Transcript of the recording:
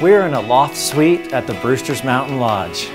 We're in a loft suite at the Brewster's Mountain Lodge.